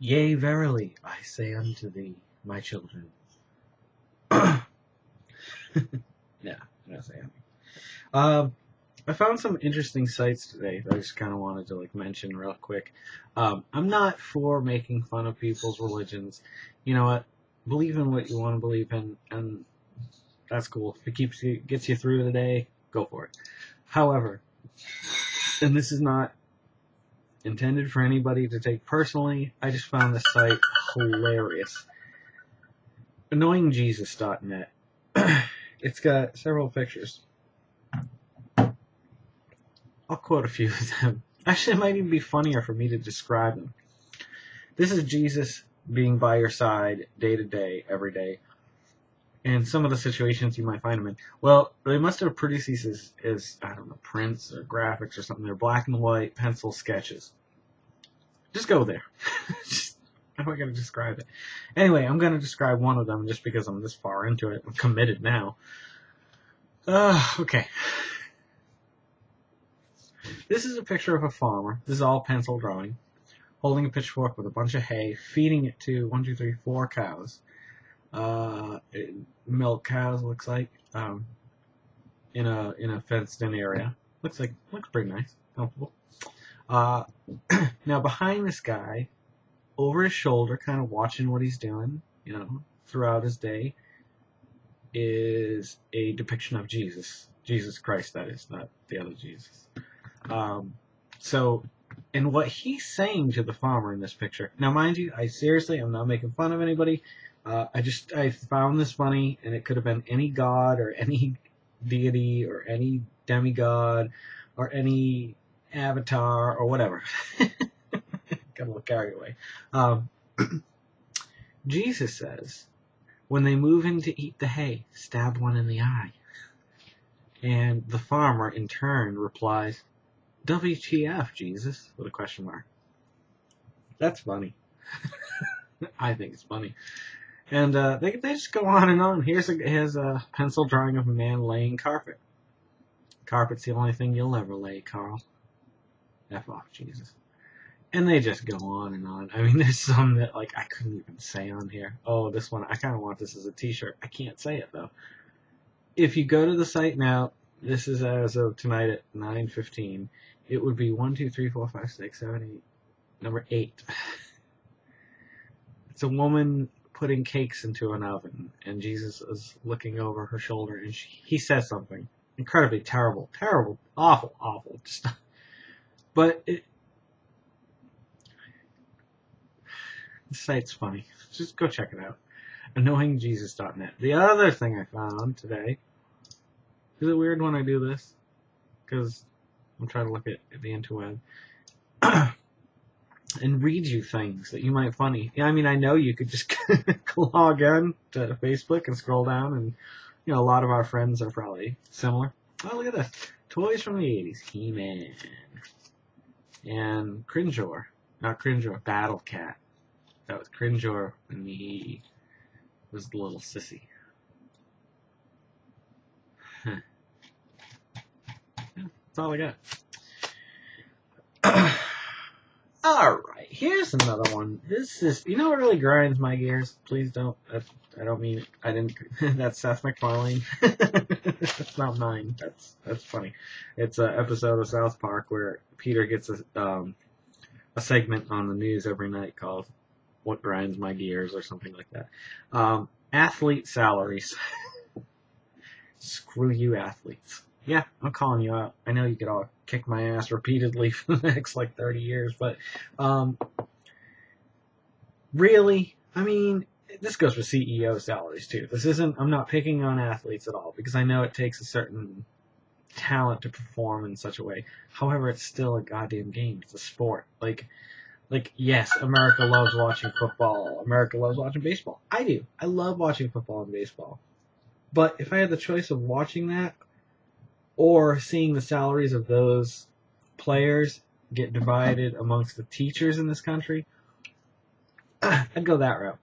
Yea, verily, I say unto thee, my children. yeah, I don't say. Um, I found some interesting sites today that I just kind of wanted to like mention real quick. Um, I'm not for making fun of people's religions. You know what? Believe in what you want to believe in, and that's cool. If it keeps you, gets you through the day, go for it. However, and this is not intended for anybody to take personally. I just found this site hilarious. AnnoyingJesus.net. it's got several pictures. I'll quote a few of them. Actually, it might even be funnier for me to describe them. This is Jesus being by your side day to day, every day. And some of the situations you might find him in. Well, they must have produced these as, as I don't know, prints or graphics or something. They're black and white pencil sketches. Just go there. just, how am I going to describe it? Anyway, I'm going to describe one of them just because I'm this far into it. I'm committed now. Uh, okay. This is a picture of a farmer. This is all pencil drawing. Holding a pitchfork with a bunch of hay, feeding it to one, two, three, four cows. Uh, milk cows looks like. Um, in a in a fenced in area. Looks like looks pretty nice, comfortable. Uh, now behind this guy, over his shoulder, kind of watching what he's doing, you know, throughout his day, is a depiction of Jesus, Jesus Christ, that is, not the other Jesus. Um, so, and what he's saying to the farmer in this picture. Now, mind you, I seriously, I'm not making fun of anybody. Uh, I just, I found this funny, and it could have been any god or any deity or any demigod or any avatar or whatever. Got a little carried away. Um, Jesus says, when they move in to eat the hay, stab one in the eye. And the farmer, in turn, replies, WTF, Jesus? With a question mark. That's funny. I think it's funny. And uh, they, they just go on and on. Here's a, here's a pencil drawing of a man laying carpet. Carpet's the only thing you'll ever lay, Carl. F off, Jesus. And they just go on and on. I mean, there's some that, like, I couldn't even say on here. Oh, this one, I kind of want this as a t-shirt. I can't say it, though. If you go to the site now, this is as of tonight at 9.15, it would be 1, 2, 3, 4, 5, 6, 7, 8, number 8. It's a woman putting cakes into an oven, and Jesus is looking over her shoulder, and she, he says something incredibly terrible, terrible, awful, awful. Just, but it, the site's funny. Just go check it out. AnnoyingJesus.net. The other thing I found today is it weird when I do this? Because I'm trying to look at the interweb. and read you things that you might find funny. Yeah, I mean, I know you could just log in to Facebook and scroll down, and you know, a lot of our friends are probably similar. Oh, look at this. Toys from the 80s. He-Man. And Cringer. Not Cringer, Battle Cat. That was Cringer when he was the little sissy. That's all I got. Alright, here's another one. This is, you know what really grinds my gears? Please don't, I, don't mean, I didn't, that's Seth MacFarlane. that's not mine. That's, that's funny. It's an episode of South Park where Peter gets a, um, a segment on the news every night called What Grinds My Gears or something like that. Um, athlete salaries. Screw you athletes yeah, I'm calling you out. I know you could all kick my ass repeatedly for the next like 30 years, but um, really, I mean, this goes for CEO salaries too. This isn't. I'm not picking on athletes at all because I know it takes a certain talent to perform in such a way. However, it's still a goddamn game. It's a sport. Like, like yes, America loves watching football. America loves watching baseball. I do. I love watching football and baseball. But if I had the choice of watching that or seeing the salaries of those players get divided amongst the teachers in this country, I'd go that route.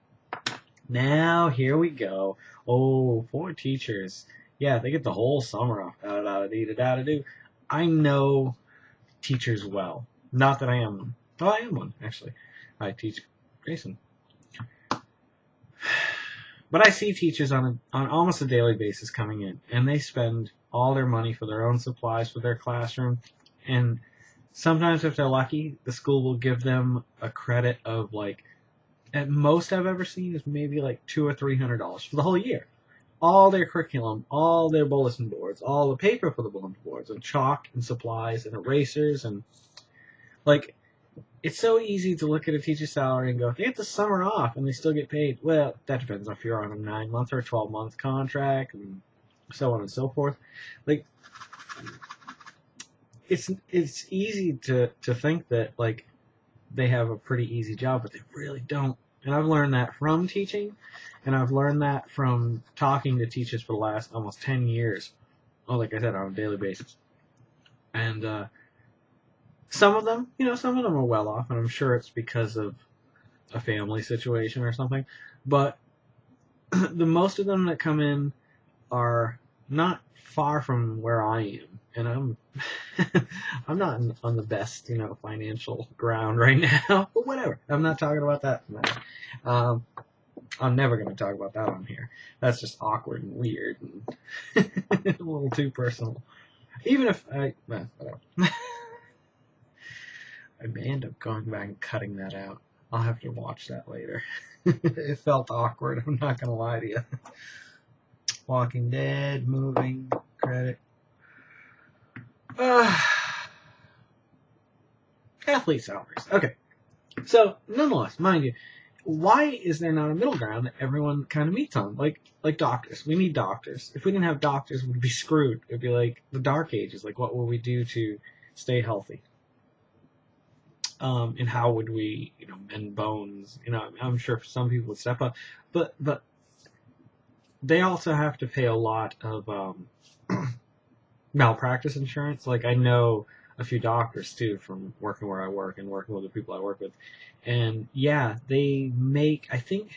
Now, here we go. Oh, four teachers. Yeah, they get the whole summer off. Da da da da da do. I know teachers well. Not that I am one. Oh, I am one, actually. I teach Grayson. But I see teachers on a, on almost a daily basis coming in, and they spend all their money for their own supplies for their classroom, and sometimes if they're lucky, the school will give them a credit of like, at most I've ever seen is maybe like two or three hundred dollars for the whole year. All their curriculum, all their bulletin boards, all the paper for the bulletin boards, and chalk and supplies and erasers and like it's so easy to look at a teacher's salary and go, they get the summer off and they still get paid. Well, that depends if you're on a nine month or twelve month contract and so on and so forth. Like it's it's easy to, to think that like they have a pretty easy job, but they really don't. And I've learned that from teaching, and I've learned that from talking to teachers for the last almost ten years. Oh, like I said, on a daily basis. And uh, some of them, you know, some of them are well off, and I'm sure it's because of a family situation or something. But the most of them that come in are not far from where I am, and I'm I'm not on the best, you know, financial ground right now. But whatever, I'm not talking about that. Um, I'm never going to talk about that on here. That's just awkward and weird and a little too personal. Even if I, well. I may end up going back and cutting that out. I'll have to watch that later. it felt awkward. I'm not gonna lie to you. Walking Dead, moving, credit. Uh, athlete salaries. Okay. So, nonetheless, mind you, why is there not a middle ground that everyone kind of meets on? Like, like doctors. We need doctors. If we didn't have doctors, we'd be screwed. It'd be like the dark ages. Like, what will we do to stay healthy? Um, and how would we, you know, mend bones? You know, I'm sure some people would step up, but but they also have to pay a lot of um, malpractice insurance. Like I know a few doctors too from working where I work and working with the people I work with, and yeah, they make. I think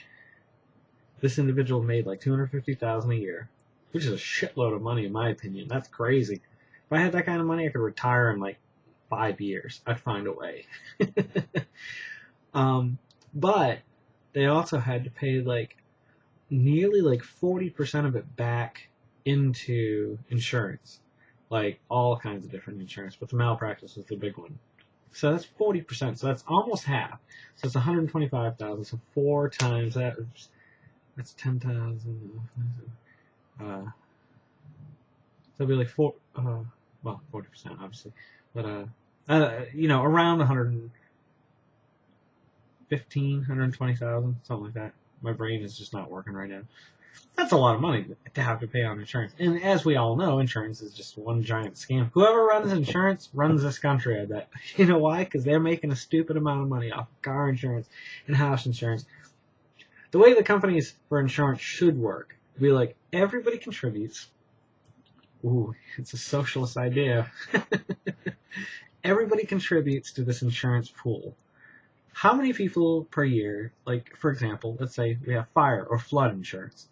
this individual made like two hundred fifty thousand a year, which is a shitload of money in my opinion. That's crazy. If I had that kind of money, I could retire in like five years. I'd find a way. um, but they also had to pay like nearly like 40% of it back into insurance. Like all kinds of different insurance, but the malpractice was the big one. So that's 40%. So that's almost half. So it's 125,000. So four times that. That's 10,000. Uh, so it'd be like four, uh, well, 40% obviously. But, uh, uh, you know, around 115, 120,000, something like that. My brain is just not working right now. That's a lot of money to have to pay on insurance. And as we all know, insurance is just one giant scam. Whoever runs insurance runs this country, I bet. You know why? Because they're making a stupid amount of money off car insurance and house insurance. The way the companies for insurance should work, be like, everybody contributes. Ooh, it's a socialist idea. everybody contributes to this insurance pool. How many people per year, like for example, let's say we have fire or flood insurance,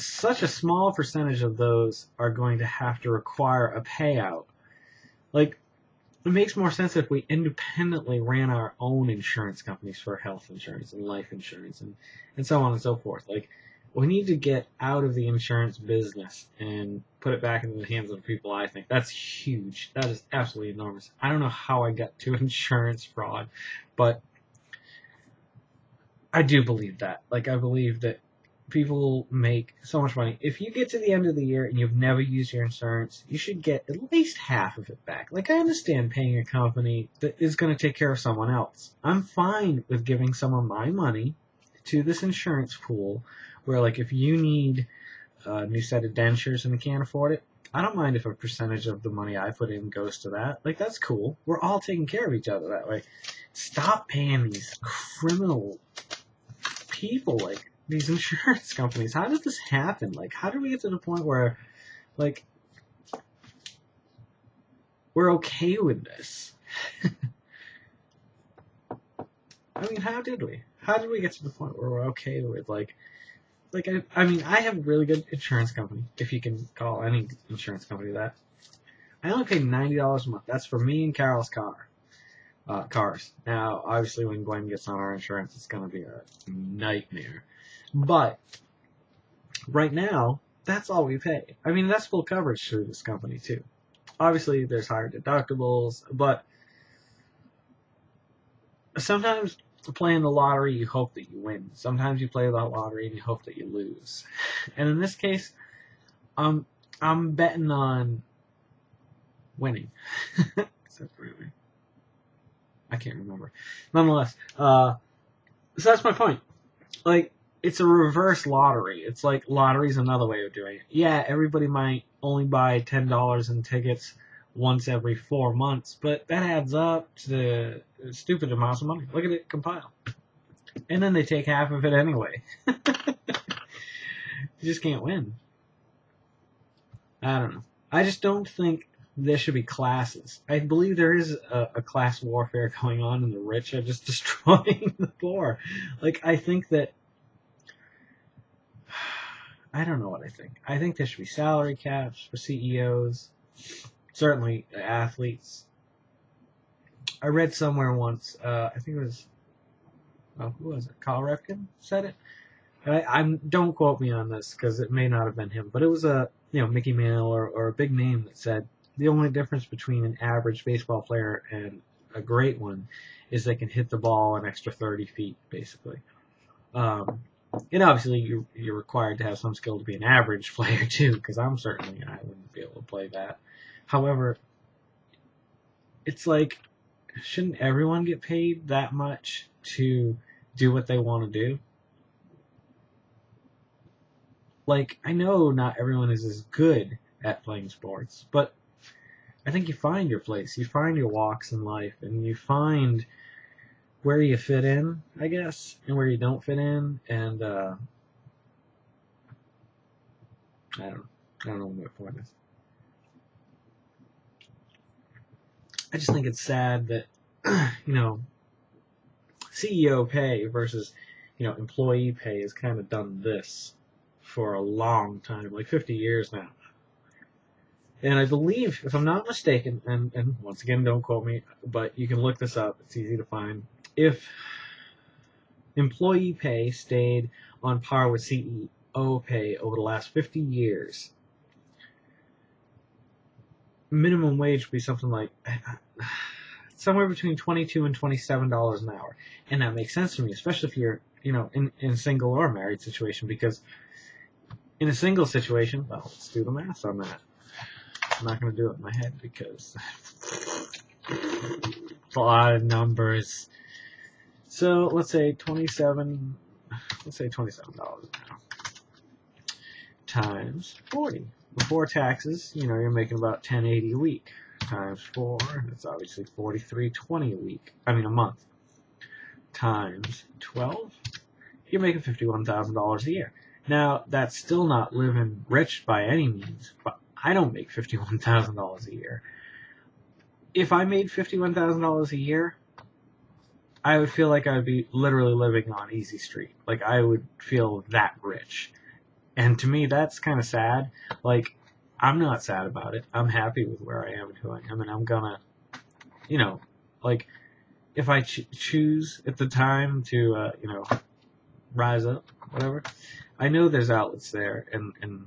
such a small percentage of those are going to have to require a payout. Like, it makes more sense if we independently ran our own insurance companies for health insurance and life insurance and, and so on and so forth. Like, we need to get out of the insurance business and put it back into the hands of the people I think. That's huge. That is absolutely enormous. I don't know how I got to insurance fraud, but I do believe that. Like, I believe that people make so much money. If you get to the end of the year and you've never used your insurance, you should get at least half of it back. Like, I understand paying a company that is going to take care of someone else. I'm fine with giving someone my money to this insurance pool where like if you need a new set of dentures and you can't afford it, I don't mind if a percentage of the money I put in goes to that. Like that's cool. We're all taking care of each other that way. Stop paying these criminal people like these insurance companies. How does this happen? Like how do we get to the point where like we're okay with this? I mean, how did we? How did we get to the point where we're okay with like like I, I mean I have a really good insurance company, if you can call any insurance company that. I only pay ninety dollars a month. That's for me and Carol's car. uh, cars. Now, obviously, when Glenn gets on our insurance, it's going to be a nightmare. But right now, that's all we pay. I mean, that's full coverage through this company too. Obviously, there's higher deductibles, but sometimes playing the lottery, you hope that you win. Sometimes you play the lottery and you hope that you lose. And in this case, um, I'm betting on winning. Really, I can't remember. Nonetheless, uh, so that's my point. Like, it's a reverse lottery. It's like lottery's another way of doing it. Yeah, everybody might only buy ten dollars in tickets once every four months, but that adds up to the stupid amounts of money. Look at it compile. And then they take half of it anyway. you just can't win. I don't know. I just don't think there should be classes. I believe there is a, a class warfare going on, and the rich are just destroying the poor. Like, I think that I don't know what I think. I think there should be salary caps for CEOs, certainly athletes. I read somewhere once, uh, I think it was, oh, who was it? Cal Ripken said it. I, I'm don't quote me on this because it may not have been him, but it was a you know Mickey Mantle or, or a big name that said the only difference between an average baseball player and a great one is they can hit the ball an extra 30 feet, basically. Um, and obviously you're, you're required to have some skill to be an average player too, because I'm certainly I wouldn't be able to play that. However, it's like shouldn't everyone get paid that much to do what they want to do? Like I know not everyone is as good at playing sports, but I think you find your place. You find your walks in life, and you find where you fit in, I guess, and where you don't fit in, and uh, I don't, I don't know what point is. I just think it's sad that you know CEO pay versus you know employee pay has kind of done this for a long time, like 50 years now. And I believe, if I'm not mistaken, and, and once again, don't quote me, but you can look this up. It's easy to find if employee pay stayed on par with CEO pay over the last 50 years, minimum wage would be something like somewhere between 22 and 27 dollars an hour, and that makes sense to me, especially if you're you know in in single or married situation, because in a single situation, well, let's do the math on that. I'm not going to do it in my head because a lot of numbers. So let's say 27, let's say $27 now, times 40. Before taxes, you know, you're making about 1080 a week. Times 4, that's obviously 4320 a week. I mean a month. Times 12, you're making $51,000 a year. Now, that's still not living rich by any means, but I don't make $51,000 a year. If I made $51,000 a year, I would feel like I would be literally living on Easy Street. Like I would feel that rich. And to me, that's kind of sad. Like, I'm not sad about it. I'm happy with where I am and who I am, and I'm gonna, you know, like, if I ch- choose at the time to, uh, you know, rise up, whatever, I know there's outlets there, and and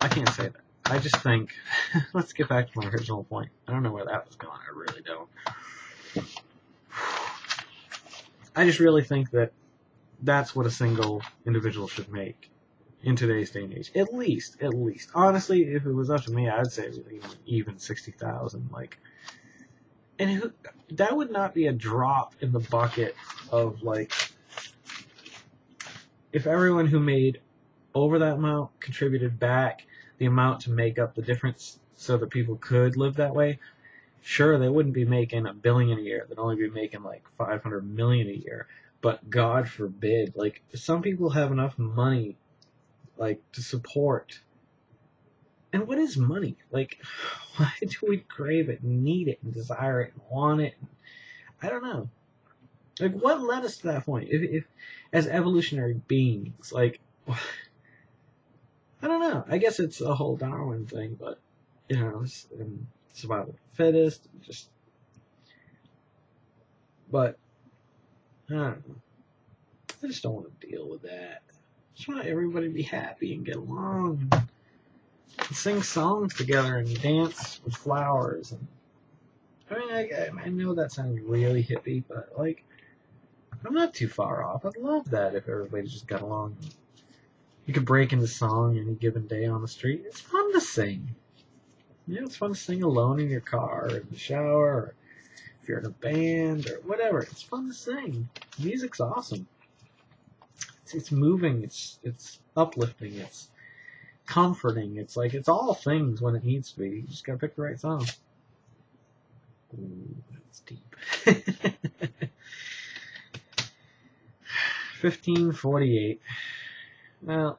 I can't say that. I just think, let's get back to my original point. I don't know where that was going. I really don't. I just really think that that's what a single individual should make in today's day and age. At least, at least. Honestly, if it was up to me, I'd say even sixty thousand. Like, and who, that would not be a drop in the bucket of like, if everyone who made over that amount contributed back the amount to make up the difference, so that people could live that way sure they wouldn't be making a billion a year. They'd only be making like 500 million a year. But god forbid like some people have enough money like to support. And what is money? Like why do we crave it need it and desire it and want it? I don't know. Like what led us to that point? If, if as evolutionary beings like i don't know. I guess it's a whole darwin thing but you know it's, um, survival fittest, just But I don't know. I just don't want to deal with that. I just want everybody to be happy and get along and sing songs together and dance with flowers. And I mean, I, I know that sounds really hippie, but like, I'm not too far off. I'd love that if everybody just got along. You could break into song any given day on the street. It's fun to sing. Yeah, it's fun to sing alone in your car, or in the shower, or if you're in a band, or whatever. It's fun to sing. Music's awesome. It's, it's moving. It's it's uplifting. It's comforting. It's like it's all things when it needs to be. You just gotta pick the right song. Ooh, that's deep. 1548. Well,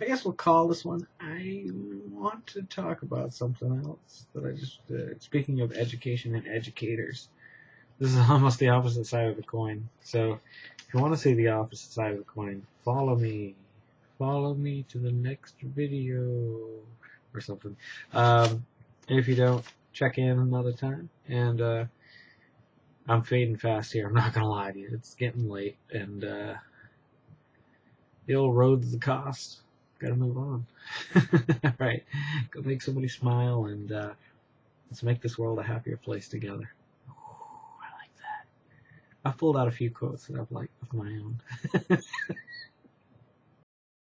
I guess we'll call this one. I want to talk about something else that I just. Uh, speaking of education and educators, this is almost the opposite side of the coin. So, if you want to see the opposite side of the coin, follow me. Follow me to the next video or something. Um, if you don't, check in another time. And uh, I'm fading fast here. I'm not gonna lie to you. It's getting late, and uh, the old road's the cost. Gotta move on. Right, go make somebody smile, and uh, let's make this world a happier place together. Ooh, I like that. I've pulled out a few quotes that I've liked of my own.